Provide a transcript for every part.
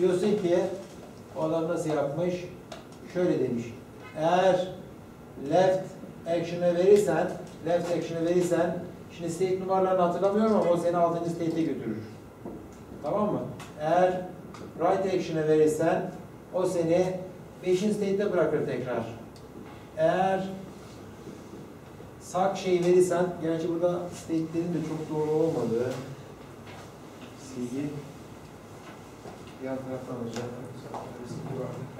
Diyorsun ki o adam nasıl yapmış? Şöyle demiş. Eğer left action'ı verirsen, left action'ı verirsen, şimdi state numaralarını hatırlamıyorum ama o seni 6. state'e götürür. Tamam mı? Eğer right action'ı verirsen, o seni 5. state'te bırakır tekrar. Eğer sak şeyi verirsen, gerçi burada state'lerin de çok doğru olmadığı silgi Я Андрей Антонович, я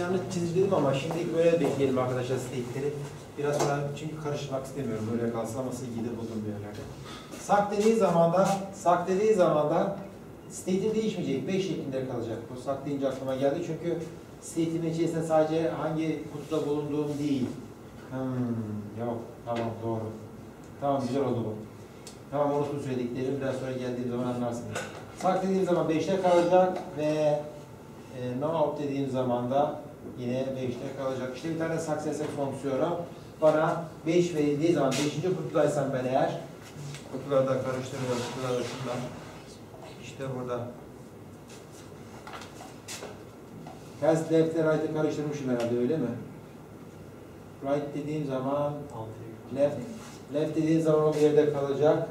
yanlış çizdim ama şimdi böyle bekleyelim arkadaşlar state'leri. Biraz sonra çünkü karışmak istemiyorum böyle kalsın ama silgiyi de buldum bir yerlerde. Sak dediği zaman da, sak dediği zaman da state'i değişmeyecek. 5 şeklinde kalacak. Bu sak deyince aklıma geldi çünkü state'in içerisinde sadece hangi kutuda bulunduğum değil. Hmm, yok, tamam doğru. Tamam güzel oldu bu. Tamam unuttum söylediklerim biraz sonra geldiğim zaman anlarsınız. Sak dediğim zaman 5'te kalacak ve e, no-out dediğim zaman da yine 5'te kalacak. İşte bir tane successor fonksiyonu bana 5 verildiği zaman 5. kutudaysam ben eğer kutuları da karıştırıyorum. Kutuları da şunlar. İşte burada. Ters left right'ı karıştırmışım herhalde öyle mi? Right dediğim zaman left, left dediğim zaman o bir yerde kalacak.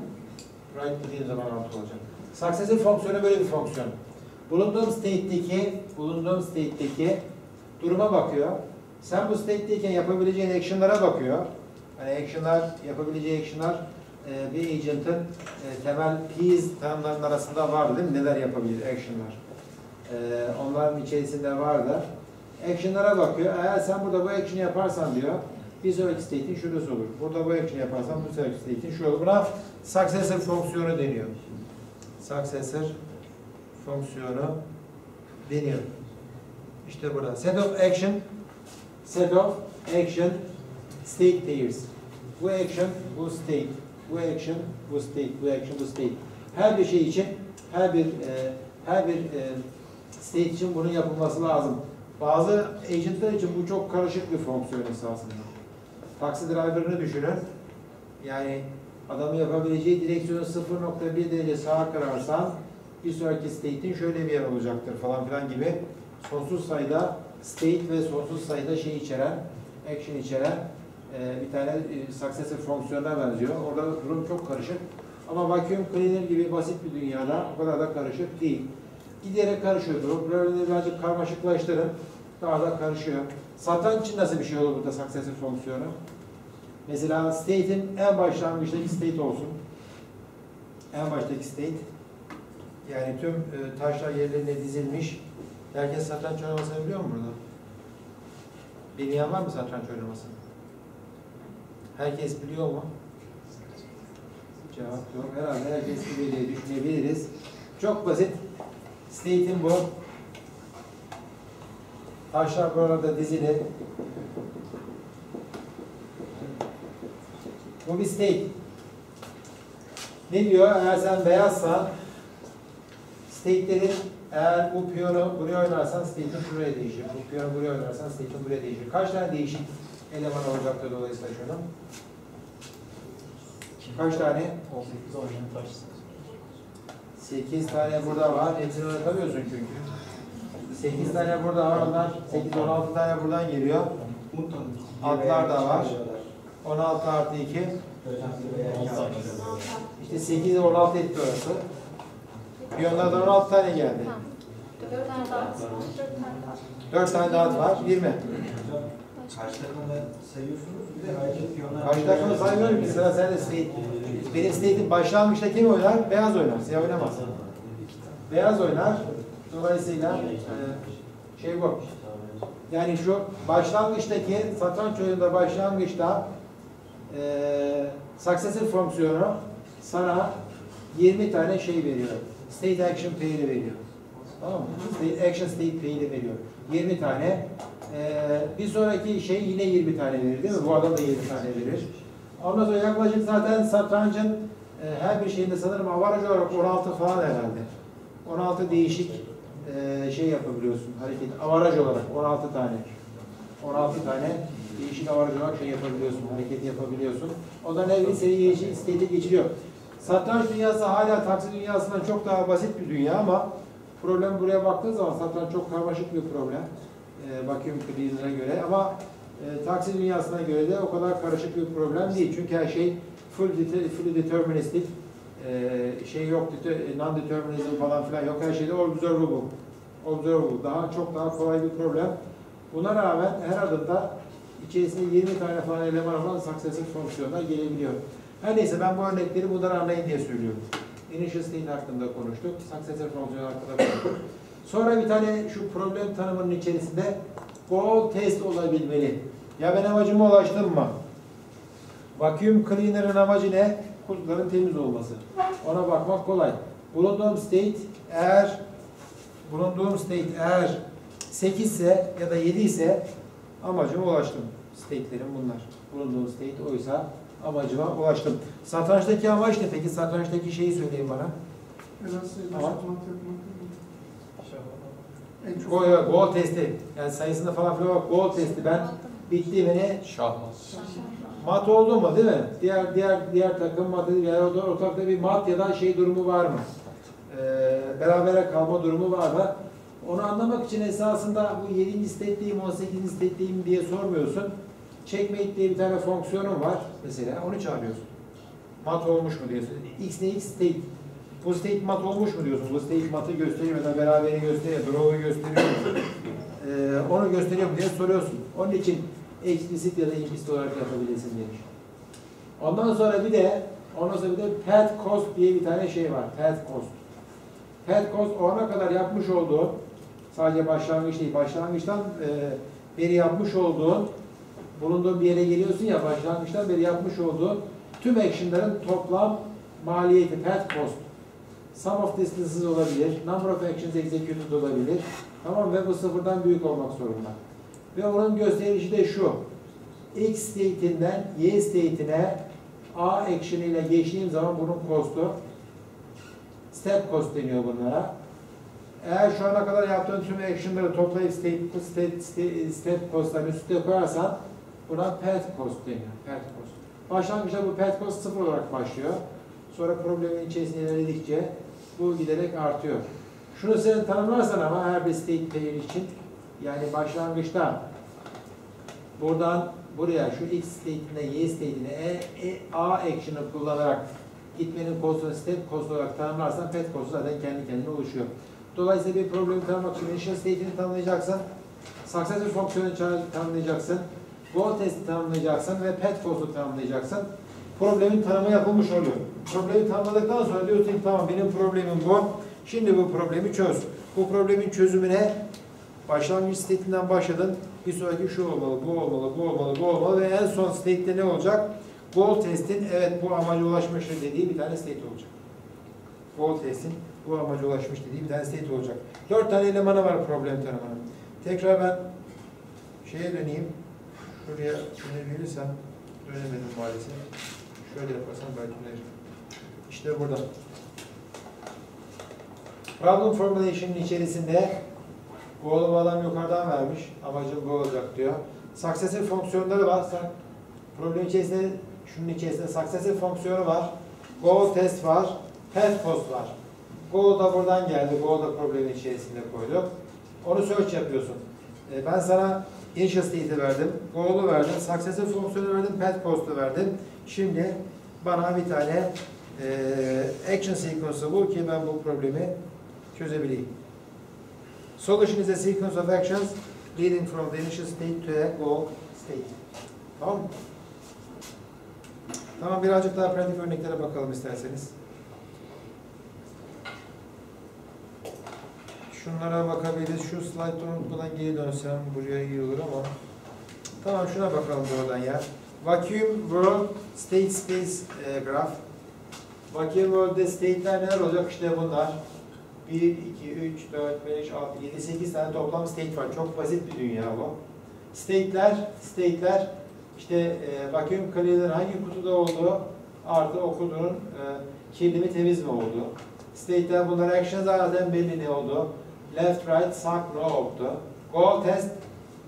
Right dediğim zaman alt olacak. Successor fonksiyonu böyle bir fonksiyon. Bulunduğum state'deki, bulunduğum state'deki duruma bakıyor. Sen bu state'deyken yapabileceğin action'lara bakıyor. Hani action'lar, yapabileceği action'lar e, bir agent'ın e, temel keys tanımlarının arasında vardı değil mi? Neler yapabilir action'lar? E, onların içerisinde vardı. Action'lara bakıyor. Eğer sen burada bu action'ı yaparsan diyor, bir sonraki state'in şurası olur. Burada bu action'ı yaparsan bu sonraki state'in şu olur. Buna successor fonksiyonu deniyor. Successor fonksiyonu deniyor. İşte burada. Set of action, set of action, state pairs. Bu action, bu state. Bu action, bu state. Bu action, bu state. Her bir şey için, her bir e, her bir e, state için bunun yapılması lazım. Bazı agentler için bu çok karışık bir fonksiyon esasında. Taksi driver'ını düşünün. Yani adamın yapabileceği direksiyonu 0.1 derece sağa kırarsan bir sonraki state'in şöyle bir yer olacaktır falan filan gibi sonsuz sayıda state ve sonsuz sayıda şey içeren, action içeren e, bir tane e, successor fonksiyonuna benziyor. Orada durum çok karışık. Ama vacuum cleaner gibi basit bir dünyada o kadar da karışık değil. Giderek karışıyor durum. Problemleri birazcık karmaşıklaştırın. Daha da karışıyor. Satranç için nasıl bir şey olur burada successor fonksiyonu? Mesela state'in en başlangıçtaki state olsun. En baştaki state. Yani tüm e, taşlar yerlerine dizilmiş. Herkes satranç oynamasını biliyor mu burada? Bilmeyen var mı satranç oynamasını? Herkes biliyor mu? Cevap yok. Herhalde herkes biliyor diye düşünebiliriz. Çok basit. State'in bu. Taşlar burada dizili. Bu bir state. Ne diyor? Eğer sen beyazsan state'lerin eğer bu piyonu buraya oynarsan state'in şuraya değişir. Bu piyonu buraya oynarsan state'in buraya değişir. Kaç tane değişik eleman olacaktır dolayısıyla şunun? Kaç tane? 18 oynayan taş. 8 tane burada var. Hepsini oynatamıyorsun çünkü. 8 tane burada var. Onlar 8 16 tane buradan geliyor. Atlar da var. 16 artı 2 İşte 8 16 etti orası. Piyonlardan 16 tane geldi. Tamam. Dört tane daha. Dört 4 tane daha. var. 20. Karşı takımda sayıyorsunuz. Bir de ayrıca piyonlar... Karşı takımı saymıyorum ki sıra sende state. Benim state'im başlangıçta kim oynar? Beyaz oynar. Siyah oynamaz. Beyaz oynar. Dolayısıyla e, şey bu. Yani şu başlangıçtaki satranç oyununda başlangıçta e, successor fonksiyonu sana 20 tane şey veriyor. State action pair'i veriyor. Tamam mı? State action state pair'i veriyor. 20 tane. E, bir sonraki şey yine 20 tane verir değil mi? Bu adam da 20 tane verir. Ondan sonra yaklaşık zaten satrancın e, her bir şeyinde sanırım avaraj olarak 16 falan herhalde. 16 değişik e, şey yapabiliyorsun hareket. Avaraj olarak 16 tane. 16 tane değişik avaraj olarak şey yapabiliyorsun, hareket yapabiliyorsun. O da ne seni yeşil isteğiyle geçiriyor. Satranç dünyası hala taksi dünyasından çok daha basit bir dünya ama problem buraya baktığın zaman satranç çok karmaşık bir problem. E, vacuum cleaner'a göre ama e, taksi dünyasına göre de o kadar karışık bir problem değil. Çünkü her şey full, det- full deterministic e, şey yok, det- non-determinism falan filan yok. Her şeyde observable. Observable. Daha çok daha kolay bir problem. Buna rağmen her adımda içerisinde 20 tane falan eleman olan successive fonksiyonlar gelebiliyor. Her neyse ben bu örnekleri bunları anlayın diye söylüyorum. Initial state hakkında konuştuk, successive fonksiyon hakkında konuştuk. Sonra bir tane şu problem tanımının içerisinde goal test olabilmeli. Ya ben amacıma ulaştım mı? Vacuum cleaner'ın amacı ne? Kutuların temiz olması. Ona bakmak kolay. Bulunduğum state eğer bulunduğum state eğer 8 ise ya da 7 ise amacıma ulaştım. State'lerim bunlar. Bulunduğum state oysa amacıma ulaştım. Satrançtaki amaç ne peki? Satrançtaki şeyi söyleyin bana. Ama- Go, go testi. Yani sayısında falan filan bak. Go testi. Ben bitti beni Şahmaz. mat oldu mu değil mi? Diğer diğer diğer takım mat yani orta- ortakta bir mat ya da şey durumu var mı? Ee, berabere kalma durumu var mı? Onu anlamak için esasında bu 7. state'deyim, 18. state'deyim diye sormuyorsun. Checkmate diye bir tane fonksiyonum var mesela. Onu çağırıyorsun. Mat olmuş mu diyorsun. X ne X state. Bu state mat olmuş mu diyorsun. Bu state matı gösteriyor ya da beraberi gösteriyor, draw'u gösteriyor. Ee, onu gösteriyor mu diye soruyorsun. Onun için explicit ya da implicit olarak yapabilirsin demiş. Ondan sonra bir de ondan sonra bir de path cost diye bir tane şey var. Path cost. Path cost o ana kadar yapmış olduğun sadece başlangıç değil, başlangıçtan e, beri yapmış olduğun bulunduğun bir yere geliyorsun ya başlangıçtan beri yapmış olduğun tüm action'ların toplam maliyeti, path cost. Sum of distances olabilir, number of actions executed olabilir. Tamam ve bu sıfırdan büyük olmak zorunda. Ve onun gösterişi de şu. X state'inden Y state'ine A action ile geçtiğim zaman bunun cost'u step cost deniyor bunlara. Eğer şu ana kadar yaptığın tüm action'ları toplayıp state, state, state, step cost'ların üstüne koyarsan buna path cost deniyor. Path cost. Başlangıçta bu path cost sıfır olarak başlıyor. Sonra problemin içerisine ilerledikçe bu giderek artıyor. Şunu sen tanımlarsan ama her bir state pair için yani başlangıçta buradan buraya şu x state'ine y state'ine e, e, a action'ı kullanarak gitmenin cost'unu step cost olarak tanımlarsan path cost zaten kendi kendine oluşuyor. Dolayısıyla bir problemi tanımlamak için initial state'ini tanımlayacaksın. Successor fonksiyonu tanımlayacaksın. Goal testi tanımlayacaksın ve path cost'u tanımlayacaksın. Problemin tanımı yapılmış oluyor. Problemi tanımladıktan sonra diyorsun ki tamam benim problemim bu. Şimdi bu problemi çöz. Bu problemin çözümüne başlangıç state'inden başladın. Bir sonraki şu olmalı, bu olmalı, bu olmalı, bu olmalı ve en son state'de ne olacak? Goal testin evet bu amaca ulaşmıştır dediği bir tane state olacak. Goal testin bu amaca ulaşmış dediği bir tane state olacak. Dört tane elemanı var problem tanımının. Tekrar ben şeye döneyim. Şuraya dönebilirsem dönemedim maalesef. Şöyle yaparsam belki dönerim. İşte burada. Problem formulation'ın içerisinde goal'u adam yukarıdan vermiş. Amacım bu olacak diyor. Successive fonksiyonları var. Problem içerisinde şunun içerisinde successive fonksiyonu var. Goal test var. Path cost var. Goal da buradan geldi. Goal da problemin içerisinde koyduk. Onu search yapıyorsun. E, Ben sana initial state'i verdim. Goal'u verdim. Successive fonksiyonu verdim. Path cost'u verdim. Şimdi bana bir tane eee action sequence'ı bul ki ben bu problemi çözebileyim. Solution is a sequence of actions leading from the initial state to a goal state. Tamam mı? Tamam birazcık daha pratik örneklere bakalım isterseniz. Şunlara bakabiliriz. Şu slaytı unutmadan geri dönsem buraya iyi olur ama. Tamam şuna bakalım buradan ya. Vacuum World State Space e, Graph. Vacuum World'de state'ler neler olacak? İşte bunlar. 1, 2, 3, 4, 5, 6, 7, 8 tane toplam state var. Çok basit bir dünya bu. State'ler, state'ler işte e, vacuum cleaner'ın hangi kutuda olduğu artı o e, kirli mi temiz mi olduğu. State'ler bunlar action zaten belli ne oldu. Left, right, sağ, no oldu. Goal test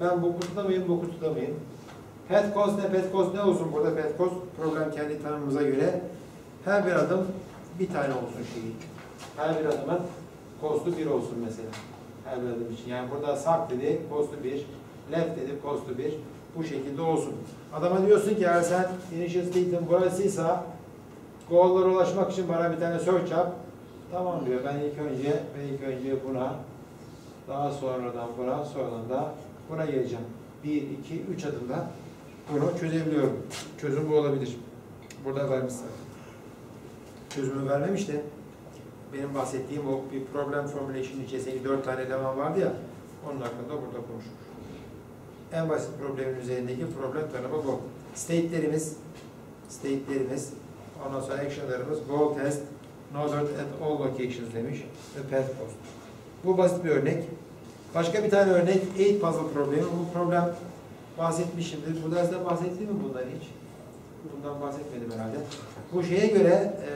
ben bu kutuda mıyım, bu kutuda mıyım? Pet cost ne, pet cost ne olsun burada pet cost? Program kendi tanımımıza göre her bir adım bir tane olsun şeyi. Her bir adımın cost'u bir olsun mesela. Her bir adım için. Yani burada sak dedi, cost'u bir. Left dedi, cost'u bir. Bu şekilde olsun. Adama diyorsun ki eğer sen initial state'in burasıysa goal'lara ulaşmak için bana bir tane search yap. Tamam diyor. Ben ilk önce ben ilk önce buna daha sonradan buna sonradan da buna geleceğim. 1, 2, 3 adımda bunu çözebiliyorum. Çözüm bu olabilir. Burada vermiş zaten. Çözümü vermemiş de benim bahsettiğim o bir problem formulation içerisindeki dört tane eleman vardı ya onun hakkında burada konuşmuş. En basit problemin üzerindeki problem tanımı bu. State'lerimiz state'lerimiz ondan sonra action'larımız goal test not at all locations demiş ve path post. Bu basit bir örnek. Başka bir tane örnek eight puzzle problemi. Bu problem bahsetmişimdir. Bu derste bahsettim mi bundan hiç? Bundan bahsetmedim herhalde. Bu şeye göre e,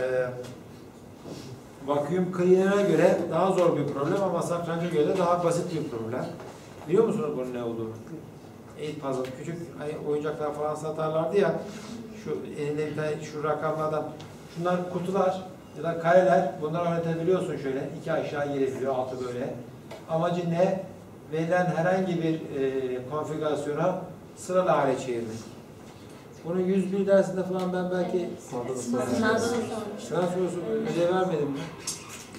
e, cleaner'a göre daha zor bir problem ama satranca göre daha basit bir problem. Biliyor musunuz bunun ne olduğunu? Eight puzzle küçük hani oyuncaklar falan satarlardı ya şu elinde bir tane şu rakamlardan şunlar kutular ya da kareler bunları oynatabiliyorsun şöyle iki aşağı gelebiliyor altı böyle. Amacı ne? Verilen herhangi bir e, konfigürasyona sıralı hale çevirmek. Bunun 101 dersinde falan ben belki Sınavda sorusu ödev vermedim mi?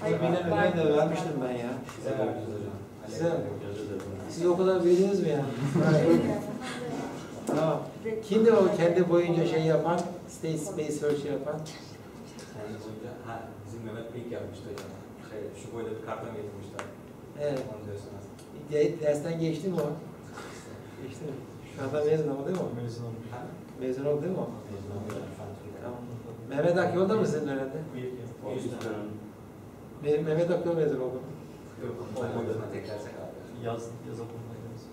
Ödev de vermiştim ben ya. Size, siz o kadar bildiniz mi ya? tamam. Kimdi o kendi boyunca şey yapan, state space search yapan? Boyunca, ha bizim Mehmet Beyik yapmıştı hocam. Şey, şu boyda bir karton getirmişler. Evet. Onu diyorsunuz. De- Dersten geçti mi o? Geçti mi? Şu anda mezun oldu değil mi o? Mezun olmuş. Ha? Mezun oldu değil mi o? Mezun Türkiye'de. Tamam. Mehmet Akyol da mı sizin tane. Benim Mehmet Akyol mezun oldu. Yok, boyutuna tekrarsak abi. Yaz, yaz okulundaydınız.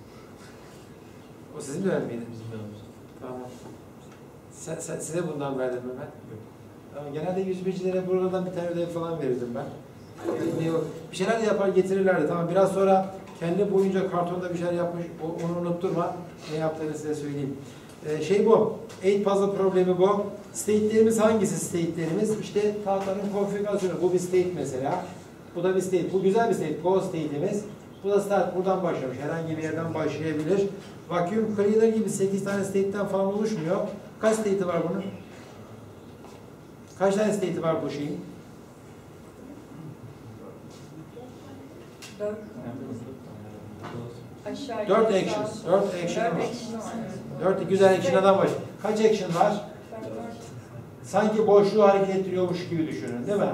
O sizin dönem miydi? Bizim dönemimiz. Tamam. Sen, sen, size bundan verdim ben? Yok. Genelde yüzmecilere buradan bir tane ödev falan verirdim ben. Bir, şeyler de yapar getirirlerdi. Tamam biraz sonra kendi boyunca kartonda bir şeyler yapmış, onu unutturma. Ne yaptığını size söyleyeyim. Ee, şey bu, eight puzzle problemi bu. State'lerimiz hangisi state'lerimiz? İşte tahtanın konfigürasyonu. Bu bir state mesela. Bu da bir state. Bu güzel bir state. Go state'imiz. Bu da start. Buradan başlamış. Herhangi bir yerden başlayabilir. Vacuum cleaner gibi 8 tane state'ten falan oluşmuyor. Kaç state'i var bunun? Kaç tane state'i var bu şeyin? Dört. Aşağı Dört actions. Dört action var. action var. Dört güzel action'dan baş. Kaç action var? Sanki boşluğu hareket ettiriyormuş gibi düşünün değil mi?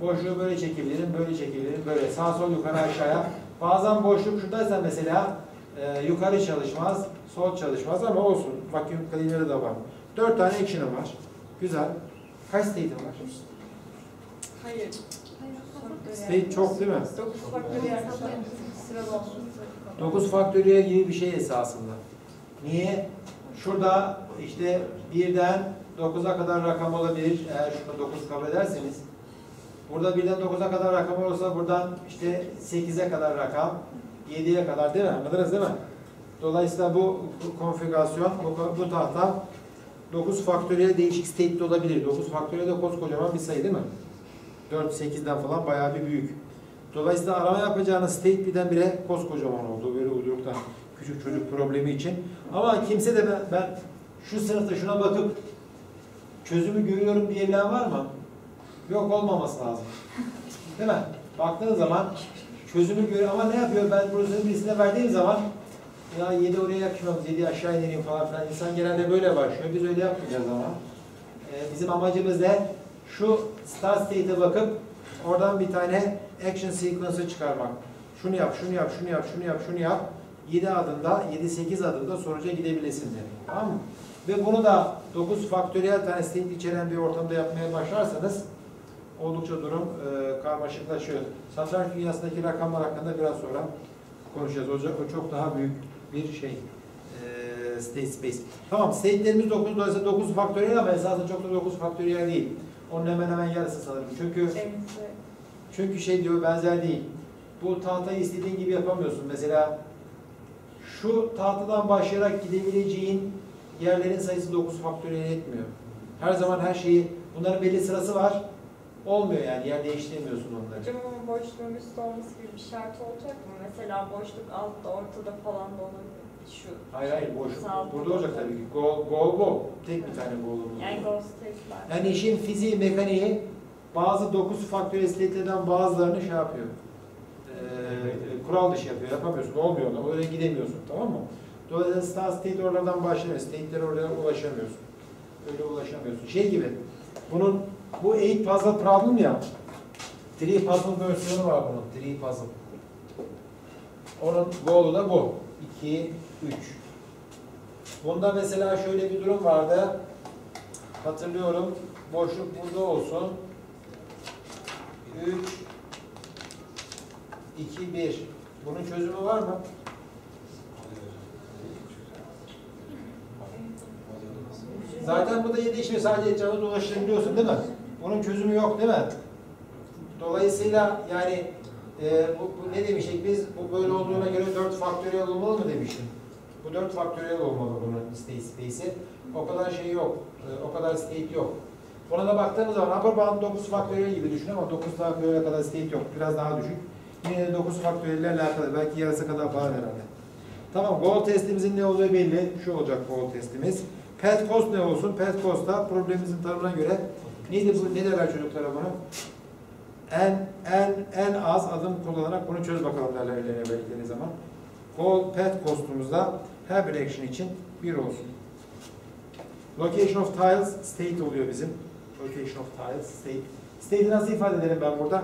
Boşluğu böyle çekebilirim, böyle çekebilirim, böyle sağ sol yukarı aşağıya. Bazen boşluk şuradaysa mesela e, yukarı çalışmaz, sol çalışmaz ama olsun. Vacuum cleaner'ı da var. Dört tane action'ım var. Güzel. Kaç state'im var? Hayır. State çok değil mi? Dokuz faktöriyel sırada olsun. Dokuz faktöriyel gibi bir şey esasında. Niye? Şurada işte birden 9'a kadar rakam olabilir. Eğer şurada 9 kabul ederseniz. Burada birden 9'a kadar rakam olursa buradan işte 8'e kadar rakam, 7'ye kadar değil mi? Anladınız değil mi? Dolayısıyla bu konfigürasyon, bu, bu tahta 9 faktöriyel değişik state'de olabilir. 9 faktöriyel de koskocaman bir sayı değil mi? 4, 8'den falan bayağı bir büyük. Dolayısıyla arama yapacağınız state birdenbire koskocaman oldu böyle uyduruktan küçük çocuk problemi için. Ama kimse de ben, ben şu sınıfta şuna bakıp çözümü görüyorum diyebilen var mı? Yok olmaması lazım. Değil mi? Baktığın zaman çözümü görüyor ama ne yapıyor? Ben prosedürün birisine verdiğim zaman ya 7 oraya yakışmamız, 7 aşağı ineyim falan filan. İnsan genelde böyle başlıyor. Biz öyle yapmayacağız ama. Ee, bizim amacımız ne? Şu start state'e bakıp oradan bir tane action sequence'ı çıkarmak. Şunu yap, şunu yap, şunu yap, şunu yap, şunu yap. 7 adımda, 7-8 adımda sonuca gidebilesin diye. Tamam mı? Ve bunu da 9 faktöriyel tane state içeren bir ortamda yapmaya başlarsanız oldukça durum e, karmaşıklaşıyor. Satranç dünyasındaki rakamlar hakkında biraz sonra konuşacağız. O çok daha büyük bir şey. E, state space. Tamam, state'lerimiz 9, dolayısıyla 9 faktöriyel ama esasında çok da 9 faktöriyel değil. Onun hemen hemen yarısı sanırım. Çünkü Eksi. çünkü şey diyor benzer değil. Bu tahtayı istediğin gibi yapamıyorsun. Mesela şu tahtadan başlayarak gidebileceğin yerlerin sayısı 9 faktöriyel etmiyor. Her zaman her şeyi, bunların belli sırası var. Olmuyor yani yer değiştiremiyorsun onları. Hocam ama boşluğun üstte olması gibi bir şart olacak mı? Mesela boşluk altta, ortada falan da olabilir. Şu. Hayır hayır boş. Sağ ol. Burada olacak tabii ki. Go, go, go. Tek bir tane go'lumuz. Yani ghost state'ler. Yani işin fiziği, mekaniği bazı 9 faktöriyel state'lerden bazılarını şey yapıyor. Ee, kural dışı yapıyor. Yapamıyorsun. Olmuyor da. Oraya gidemiyorsun. Tamam mı? Dolayısıyla start state oralardan başlamıyor. State'lere oraya ulaşamıyorsun. Öyle ulaşamıyorsun. Şey gibi. Bunun bu 8 puzzle problem ya. 3 puzzle versiyonu var bunun. 3 puzzle. Onun goal'u da bu. 2, 3. Bunda mesela şöyle bir durum vardı. Hatırlıyorum. Boşluk burada olsun. 3 2 1. Bunun çözümü var mı? Zaten bu da yedi işi sadece canı dolaştırabiliyorsun değil mi? Bunun çözümü yok değil mi? Dolayısıyla yani e, bu, bu ne demiştik biz? Bu böyle olduğuna göre 4 faktöriyel olmalı mı demiştim? Bu 4 faktöriyel olmalı bunun state space'i. O kadar şey yok. E, o kadar state yok. Buna da baktığımız zaman upper bound 9 faktöriyel gibi düşün ama 9 faktöriyel kadar state yok. Biraz daha düşük. Yine de 9 faktöriyelle alakalı. Belki yarısı kadar falan herhalde. Tamam, goal testimizin ne olduğu belli. Şu olacak goal testimiz. Path cost ne olsun? Path cost'ta problemimizin tanımına göre neydi bu? Ne derler çocuklara bunu? En, en, en az adım kullanarak bunu çöz bakalım derler ellerine verdikleri zaman. Goal path cost'umuzda her bir action için bir olsun. Location of tiles state oluyor bizim. Location of tiles state. State'i nasıl ifade ederim ben burada?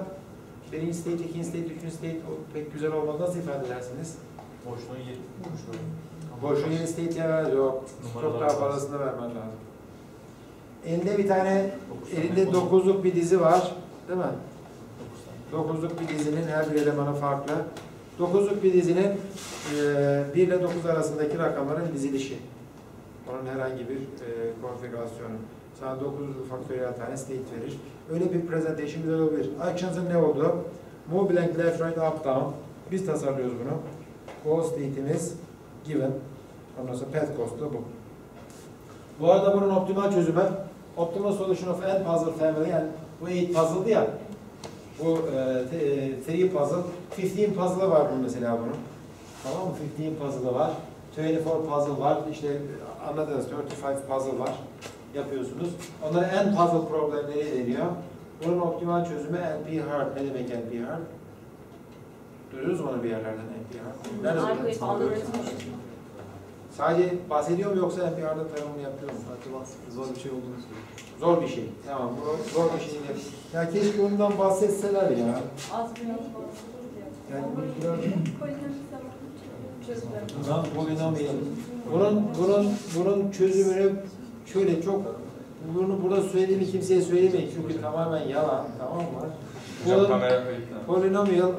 Birinci state, ikinci state, üçüncü state o pek güzel olmaz. Nasıl ifade edersiniz? Boşluğun yeri. Boşluğun. Boşun yeni state yer yok. Çok daha fazlasını vermen lazım. Elinde bir tane, elinde dokuzluk bir dizi var. Değil mi? Dokuzluk bir dizinin her bir elemanı farklı. Dokuzluk bir dizinin eee 1 ile 9 arasındaki rakamların dizilişi. Onun herhangi bir eee konfigürasyonu. Sana 9 faktöriyel tane state verir. Öyle bir presentation güzel olabilir. Actions'ın ne olduğu? Move blank left right up down. Biz tasarlıyoruz bunu. Goal state'imiz given. Ondan sonra path cost da bu. Bu arada bunun optimal çözümü optimal solution of n puzzle family yani bu 8 puzzle'dı ya bu e, te- e, three puzzle 15 puzzle'ı var bunun mesela bunun. Tamam mı? 15 puzzle'ı var. 24 puzzle var. İşte anladınız 35 puzzle var. Yapıyorsunuz. Onlara n puzzle problemleri deniyor. Bunun optimal çözümü NP hard. Ne demek NP hard? Duyuyoruz mu onu bir yerlerden NP hard? Nerede. Sadece bahsediyor mu yoksa NP hard'ın tanımını yapıyor mu? Sadece bahsetti. Zor bir şey olduğunu söylüyor. Zor bir şey. Tamam. Bu zor bir şey değil. Ya keşke ondan bahsetseler ya. Az biraz bahsedildi ya. Yani bu biraz... Çözülerim. Bundan polinomial. Bunun, bunun, bunun çözümünü şöyle çok bunu burada söylediğimi kimseye söylemeyin çünkü tamamen yalan tamam mı? Kayıtlı. polinomial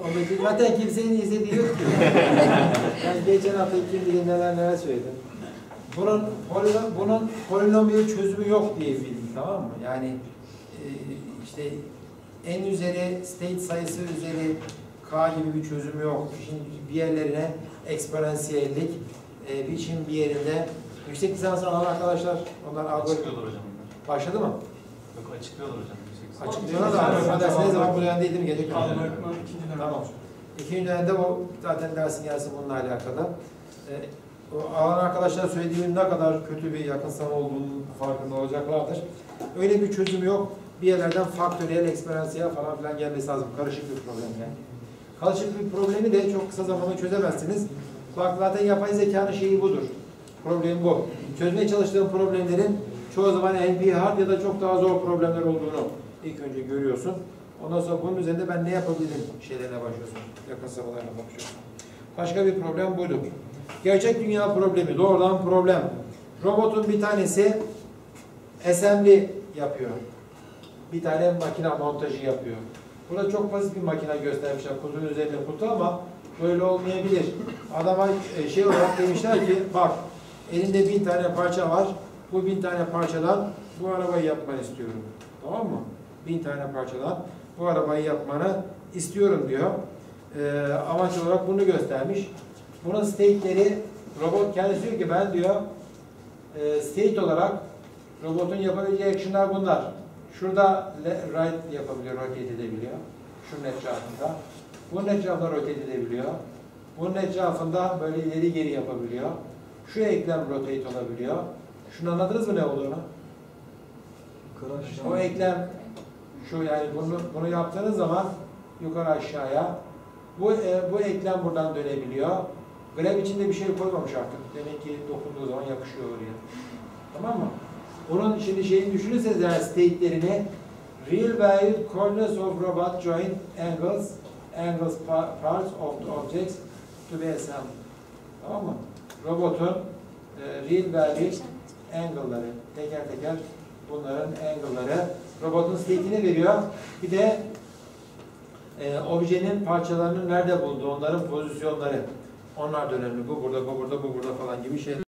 zaten kimsenin izlediği yok ki. yani geçen hafta kim bilir neler neler söyledim. Bunun polino, bunun polinomial çözümü yok diye bildim tamam mı? Yani e, işte en üzeri state sayısı üzeri k gibi bir çözümü yok. Şimdi bir yerlerine eksponansiyellik, e, biçim bir yerinde yüksek lisans alan arkadaşlar onlar algoritma Açıklıyorlar hocam. Başladı mı? Yok açıklıyorlar hocam. lisans. Açıklıyorlar da algoritma dersi ne zaman bu dönemde değil mi? Algoritmanın ikinci dönemi. Tamam. İkinci dönemde o zaten dersin gelsin bununla alakalı. E, o alan arkadaşlar söylediğimin ne kadar kötü bir yakınsama olduğunu farkında olacaklardır. Öyle bir çözüm yok. Bir yerlerden faktöriyel, eksponansiyel falan filan gelmesi lazım. Karışık bir problem yani. Karışık bir problemi de çok kısa zamanda çözemezsiniz. Bak zaten yapay zekanın şeyi budur. Problem bu. Çözmeye çalıştığın problemlerin çoğu zaman NP hard ya da çok daha zor problemler olduğunu ilk önce görüyorsun. Ondan sonra bunun üzerinde ben ne yapabilirim şeylerine başlıyorsun. Yakın safhalarına bakıyorsun. Başka bir problem buydu. Gerçek dünya problemi, doğrudan problem. Robotun bir tanesi assembly yapıyor. Bir tane makine montajı yapıyor. Burada çok basit bir makine göstermişler kutunun üzerinde kutu ama böyle olmayabilir. Adama e, şey olarak demişler ki bak elinde bin tane parça var. Bu bin tane parçadan bu arabayı yapmanı istiyorum. Tamam mı? Bin tane parçadan bu arabayı yapmanı istiyorum diyor. Ee, amaç olarak bunu göstermiş. Bunun state'leri robot kendisi diyor ki ben diyor e, state olarak robotun yapabileceği action'lar bunlar. Şurada right yapabiliyor, rotate edebiliyor. Şunun etrafında. Bunun etrafında rotate edebiliyor. Bunun etrafında böyle ileri geri yapabiliyor. Şu eklem rotate olabiliyor. Şunu anladınız mı ne olduğunu? O eklem şu yani bunu bunu yaptığınız zaman yukarı aşağıya bu e, bu eklem buradan dönebiliyor. Grab içinde bir şey koymamış artık. Demek ki dokunduğu zaman yapışıyor oraya. Tamam mı? Onun şimdi şeyini düşünürseniz yani state'lerini real valued coordinates of robot joint angles angles pa- parts of the objects to be assembled. Tamam mı? Robotun e, real valued angle'ları teker teker bunların angle'ları robotun state'ini veriyor. Bir de e, objenin parçalarının nerede bulduğu, onların pozisyonları. Onlar da önemli. Bu burada, bu burada, bu burada falan gibi şeyler.